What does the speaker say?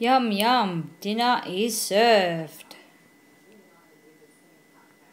Yum yum, dinner is served.